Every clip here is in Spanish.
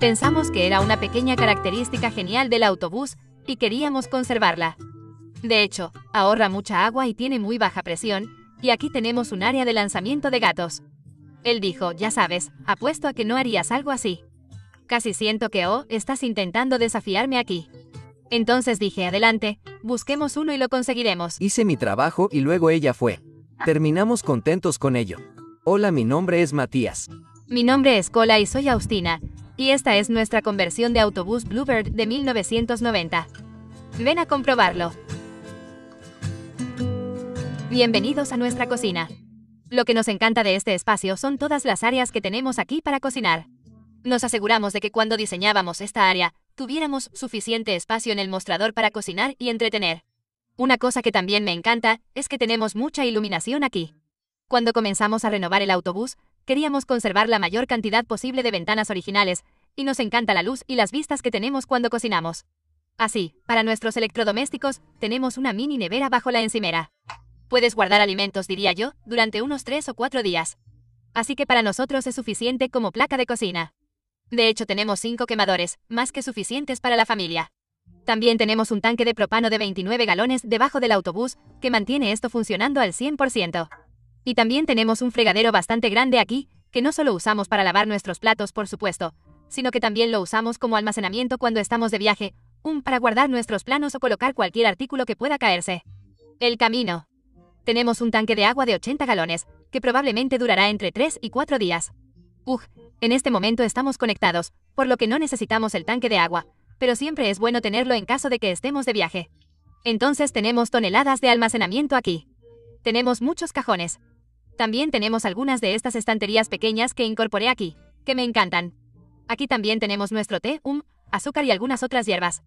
Pensamos que era una pequeña característica genial del autobús y queríamos conservarla. De hecho, ahorra mucha agua y tiene muy baja presión, y aquí tenemos un área de lanzamiento de gatos. Él dijo, ya sabes, apuesto a que no harías algo así. Casi siento que, oh, estás intentando desafiarme aquí. Entonces dije, adelante, busquemos uno y lo conseguiremos. Hice mi trabajo y luego ella fue. Terminamos contentos con ello. Hola, mi nombre es Matías. Mi nombre es Cola y soy Austina, y esta es nuestra conversión de autobús Bluebird de 1990. Ven a comprobarlo. Bienvenidos a nuestra cocina. Lo que nos encanta de este espacio son todas las áreas que tenemos aquí para cocinar. Nos aseguramos de que cuando diseñábamos esta área, tuviéramos suficiente espacio en el mostrador para cocinar y entretener. Una cosa que también me encanta es que tenemos mucha iluminación aquí. Cuando comenzamos a renovar el autobús, queríamos conservar la mayor cantidad posible de ventanas originales, y nos encanta la luz y las vistas que tenemos cuando cocinamos. Así, para nuestros electrodomésticos, tenemos una mini nevera bajo la encimera. Puedes guardar alimentos, diría yo, durante unos tres o cuatro días. Así que para nosotros es suficiente como placa de cocina. De hecho, tenemos cinco quemadores, más que suficientes para la familia. También tenemos un tanque de propano de 29 galones debajo del autobús, que mantiene esto funcionando al 100%. Y también tenemos un fregadero bastante grande aquí, que no solo usamos para lavar nuestros platos, por supuesto, sino que también lo usamos como almacenamiento cuando estamos de viaje, un para guardar nuestros planos o colocar cualquier artículo que pueda caerse. El camino. Tenemos un tanque de agua de 80 galones, que probablemente durará entre 3 y 4 días. Ugh, en este momento estamos conectados, por lo que no necesitamos el tanque de agua, pero siempre es bueno tenerlo en caso de que estemos de viaje. Entonces tenemos toneladas de almacenamiento aquí. Tenemos muchos cajones. También tenemos algunas de estas estanterías pequeñas que incorporé aquí, que me encantan. Aquí también tenemos nuestro té, um, azúcar y algunas otras hierbas.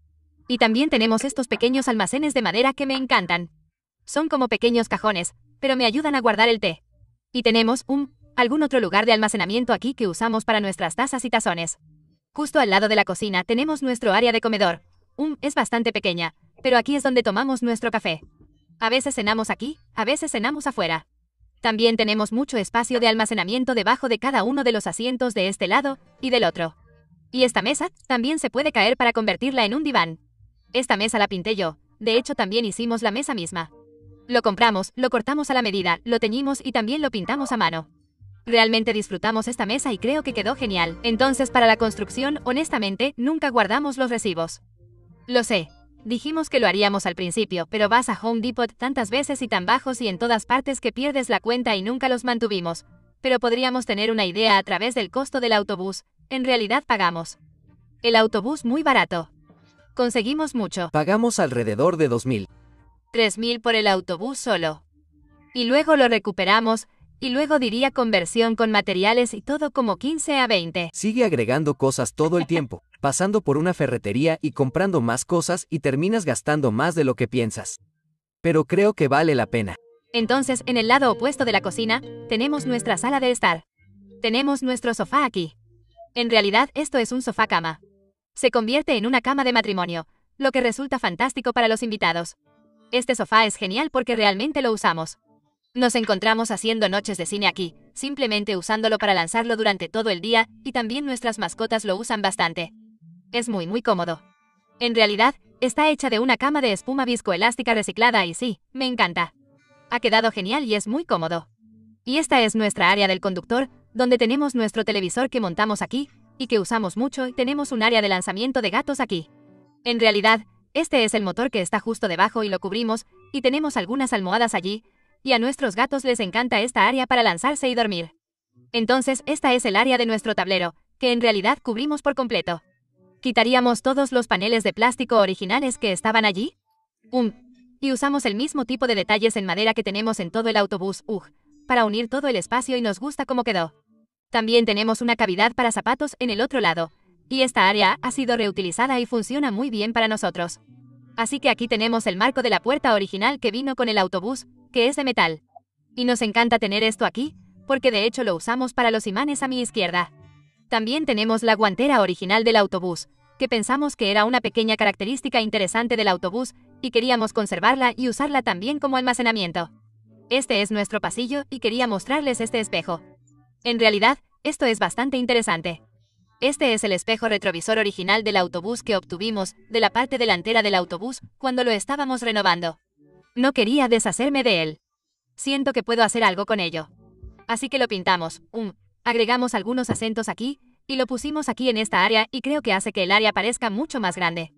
Y también tenemos estos pequeños almacenes de madera que me encantan. Son como pequeños cajones, pero me ayudan a guardar el té. Y tenemos un algún otro lugar de almacenamiento aquí que usamos para nuestras tazas y tazones. Justo al lado de la cocina tenemos nuestro área de comedor. Um, es bastante pequeña, pero aquí es donde tomamos nuestro café. A veces cenamos aquí, a veces cenamos afuera. También tenemos mucho espacio de almacenamiento debajo de cada uno de los asientos de este lado y del otro. Y esta mesa también se puede caer para convertirla en un diván. Esta mesa la pinté yo, de hecho también hicimos la mesa misma. Lo compramos, lo cortamos a la medida, lo teñimos y también lo pintamos a mano. Realmente disfrutamos esta mesa y creo que quedó genial. Entonces para la construcción, honestamente, nunca guardamos los recibos. Lo sé. Dijimos que lo haríamos al principio, pero vas a Home Depot tantas veces y tan bajos y en todas partes que pierdes la cuenta y nunca los mantuvimos. Pero podríamos tener una idea a través del costo del autobús. En realidad pagamos. El autobús muy barato. Conseguimos mucho. Pagamos alrededor de 2.000. 3.000 por el autobús solo. Y luego lo recuperamos, y luego diría conversión con materiales y todo como 15 a 20. Sigue agregando cosas todo el tiempo, pasando por una ferretería y comprando más cosas y terminas gastando más de lo que piensas. Pero creo que vale la pena. Entonces, en el lado opuesto de la cocina, tenemos nuestra sala de estar. Tenemos nuestro sofá aquí. En realidad, esto es un sofá cama. Se convierte en una cama de matrimonio, lo que resulta fantástico para los invitados. Este sofá es genial porque realmente lo usamos. Nos encontramos haciendo noches de cine aquí, simplemente usándolo para lanzarlo durante todo el día, y también nuestras mascotas lo usan bastante. Es muy muy cómodo. En realidad, está hecha de una cama de espuma viscoelástica reciclada y sí, me encanta. Ha quedado genial y es muy cómodo. Y esta es nuestra área del conductor, donde tenemos nuestro televisor que montamos aquí, y que usamos mucho, y tenemos un área de lanzamiento de gatos aquí. En realidad, este es el motor que está justo debajo y lo cubrimos, y tenemos algunas almohadas allí, y a nuestros gatos les encanta esta área para lanzarse y dormir. Entonces, esta es el área de nuestro tablero, que en realidad cubrimos por completo. ¿Quitaríamos todos los paneles de plástico originales que estaban allí? Um, y usamos el mismo tipo de detalles en madera que tenemos en todo el autobús, UG, para unir todo el espacio y nos gusta cómo quedó. También tenemos una cavidad para zapatos en el otro lado, y esta área ha sido reutilizada y funciona muy bien para nosotros. Así que aquí tenemos el marco de la puerta original que vino con el autobús, que es de metal. Y nos encanta tener esto aquí, porque de hecho lo usamos para los imanes a mi izquierda. También tenemos la guantera original del autobús, que pensamos que era una pequeña característica interesante del autobús y queríamos conservarla y usarla también como almacenamiento. Este es nuestro pasillo y quería mostrarles este espejo. En realidad, esto es bastante interesante. Este es el espejo retrovisor original del autobús que obtuvimos de la parte delantera del autobús cuando lo estábamos renovando. No quería deshacerme de él. Siento que puedo hacer algo con ello. Así que lo pintamos, um, agregamos algunos acentos aquí, y lo pusimos aquí en esta área y creo que hace que el área parezca mucho más grande.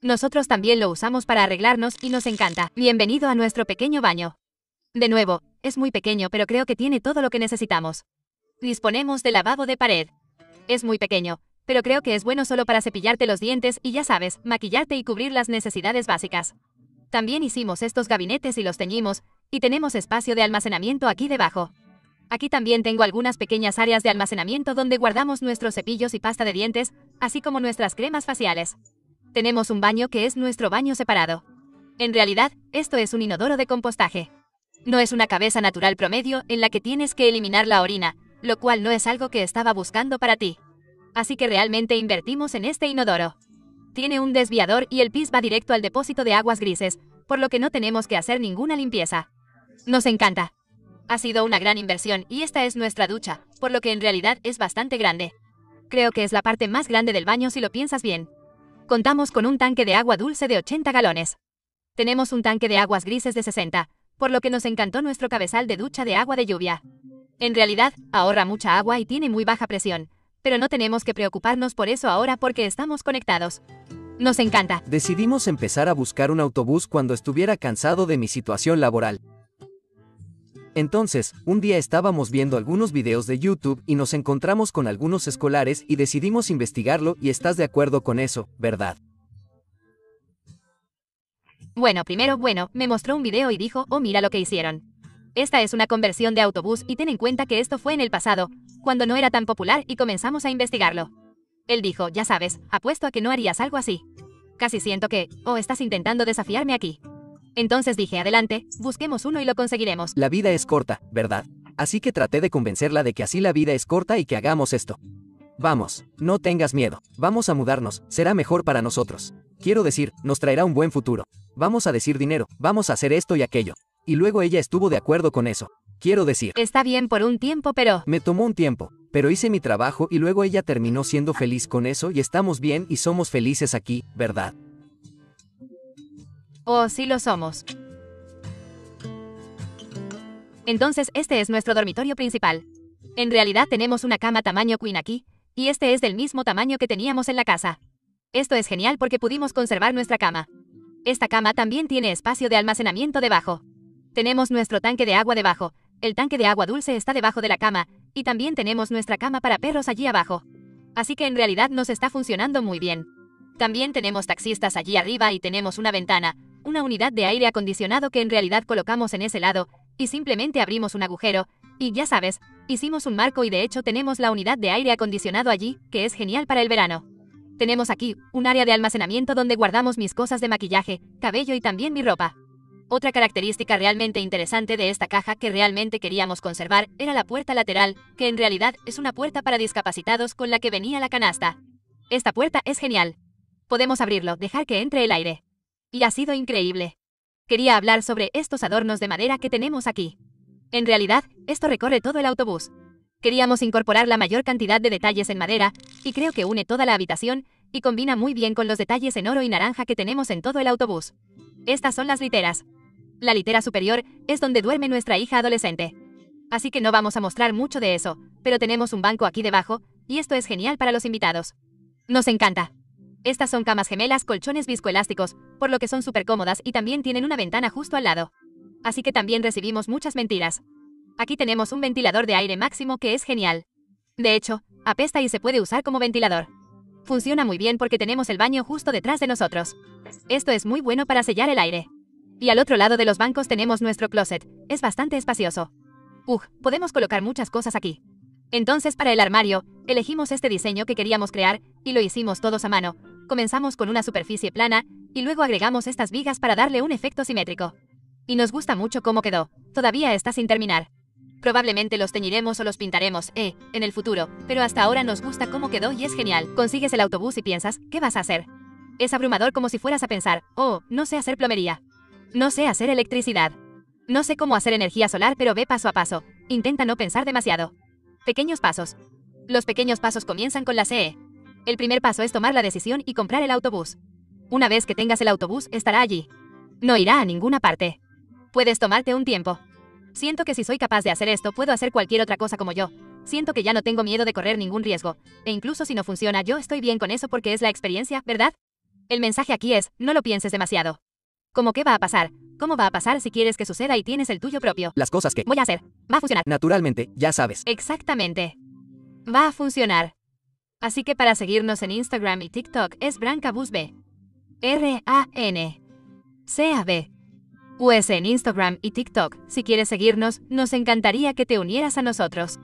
Nosotros también lo usamos para arreglarnos y nos encanta. Bienvenido a nuestro pequeño baño. De nuevo, es muy pequeño pero creo que tiene todo lo que necesitamos. Disponemos de lavabo de pared. Es muy pequeño, pero creo que es bueno solo para cepillarte los dientes y ya sabes, maquillarte y cubrir las necesidades básicas. También hicimos estos gabinetes y los teñimos, y tenemos espacio de almacenamiento aquí debajo. Aquí también tengo algunas pequeñas áreas de almacenamiento donde guardamos nuestros cepillos y pasta de dientes, así como nuestras cremas faciales. Tenemos un baño que es nuestro baño separado. En realidad, esto es un inodoro de compostaje. No es una cabeza natural promedio en la que tienes que eliminar la orina, lo cual no es algo que estaba buscando para ti. Así que realmente invertimos en este inodoro. Tiene un desviador y el pis va directo al depósito de aguas grises, por lo que no tenemos que hacer ninguna limpieza. Nos encanta. Ha sido una gran inversión y esta es nuestra ducha, por lo que en realidad es bastante grande. Creo que es la parte más grande del baño si lo piensas bien. Contamos con un tanque de agua dulce de 80 galones. Tenemos un tanque de aguas grises de 60, por lo que nos encantó nuestro cabezal de ducha de agua de lluvia. En realidad, ahorra mucha agua y tiene muy baja presión, pero no tenemos que preocuparnos por eso ahora porque estamos conectados. Nos encanta. Decidimos empezar a buscar un autobús cuando estuviera cansado de mi situación laboral. Entonces, un día estábamos viendo algunos videos de YouTube y nos encontramos con algunos escolares y decidimos investigarlo y estás de acuerdo con eso, ¿verdad? Bueno, primero, bueno, me mostró un video y dijo, oh mira lo que hicieron. Esta es una conversión de autobús y ten en cuenta que esto fue en el pasado, cuando no era tan popular y comenzamos a investigarlo. Él dijo, ya sabes, apuesto a que no harías algo así. Casi siento que, oh, estás intentando desafiarme aquí. Entonces dije, adelante, busquemos uno y lo conseguiremos. La vida es corta, ¿verdad? Así que traté de convencerla de que así la vida es corta y que hagamos esto. Vamos, no tengas miedo, vamos a mudarnos, será mejor para nosotros. Quiero decir, nos traerá un buen futuro. Vamos a decir dinero, vamos a hacer esto y aquello. Y luego ella estuvo de acuerdo con eso. Quiero decir. Está bien por un tiempo, pero... Me tomó un tiempo, pero hice mi trabajo y luego ella terminó siendo feliz con eso y estamos bien y somos felices aquí, ¿verdad? Oh, sí lo somos. Entonces este es nuestro dormitorio principal. En realidad tenemos una cama tamaño queen aquí, y este es del mismo tamaño que teníamos en la casa. Esto es genial porque pudimos conservar nuestra cama. Esta cama también tiene espacio de almacenamiento debajo. Tenemos nuestro tanque de agua debajo, el tanque de agua dulce está debajo de la cama, y también tenemos nuestra cama para perros allí abajo. Así que en realidad nos está funcionando muy bien. También tenemos taxistas allí arriba y tenemos una ventana, una unidad de aire acondicionado que en realidad colocamos en ese lado, y simplemente abrimos un agujero, y ya sabes, hicimos un marco y de hecho tenemos la unidad de aire acondicionado allí, que es genial para el verano. Tenemos aquí un área de almacenamiento donde guardamos mis cosas de maquillaje, cabello y también mi ropa. Otra característica realmente interesante de esta caja que realmente queríamos conservar era la puerta lateral, que en realidad es una puerta para discapacitados con la que venía la canasta. Esta puerta es genial. Podemos abrirlo, dejar que entre el aire. Y ha sido increíble. Quería hablar sobre estos adornos de madera que tenemos aquí. En realidad, esto recorre todo el autobús. Queríamos incorporar la mayor cantidad de detalles en madera, y creo que une toda la habitación, y combina muy bien con los detalles en oro y naranja que tenemos en todo el autobús. Estas son las literas. La litera superior es donde duerme nuestra hija adolescente. Así que no vamos a mostrar mucho de eso, pero tenemos un banco aquí debajo, y esto es genial para los invitados. Nos encanta. Estas son camas gemelas colchones viscoelásticos, por lo que son súper cómodas y también tienen una ventana justo al lado. Así que también recibimos muchas mentiras. Aquí tenemos un ventilador de aire máximo que es genial. De hecho, apesta y se puede usar como ventilador. Funciona muy bien porque tenemos el baño justo detrás de nosotros. Esto es muy bueno para sellar el aire. Y al otro lado de los bancos tenemos nuestro closet. Es bastante espacioso. Ugh, podemos colocar muchas cosas aquí. Entonces para el armario, elegimos este diseño que queríamos crear, y lo hicimos todos a mano, Comenzamos con una superficie plana, y luego agregamos estas vigas para darle un efecto simétrico. Y nos gusta mucho cómo quedó, todavía está sin terminar. Probablemente los teñiremos o los pintaremos, eh, en el futuro, pero hasta ahora nos gusta cómo quedó y es genial. Consigues el autobús y piensas, ¿qué vas a hacer? Es abrumador como si fueras a pensar, oh, no sé hacer plomería. No sé hacer electricidad. No sé cómo hacer energía solar, pero ve paso a paso. Intenta no pensar demasiado. Pequeños pasos. Los pequeños pasos comienzan con la CE, El primer paso es tomar la decisión y comprar el autobús. Una vez que tengas el autobús, estará allí. No irá a ninguna parte. Puedes tomarte un tiempo. Siento que si soy capaz de hacer esto, puedo hacer cualquier otra cosa como yo. Siento que ya no tengo miedo de correr ningún riesgo. E incluso si no funciona, yo estoy bien con eso porque es la experiencia, ¿verdad? El mensaje aquí es, no lo pienses demasiado. ¿Cómo qué va a pasar? ¿Cómo va a pasar si quieres que suceda y tienes el tuyo propio? Las cosas que... Voy a hacer. Va a funcionar. Naturalmente, ya sabes. Exactamente. Va a funcionar. Así que para seguirnos en Instagram y TikTok es Brancabusb. R-A-N. C-A-B. Pues en Instagram y TikTok, si quieres seguirnos, nos encantaría que te unieras a nosotros.